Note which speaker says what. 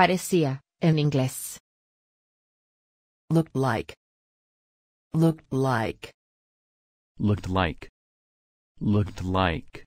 Speaker 1: Parecía, en inglés.
Speaker 2: Looked like. Looked like.
Speaker 3: Looked like. Looked like.